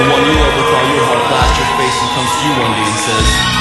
the one you love with all your heart blasts your face and comes to you one day and says,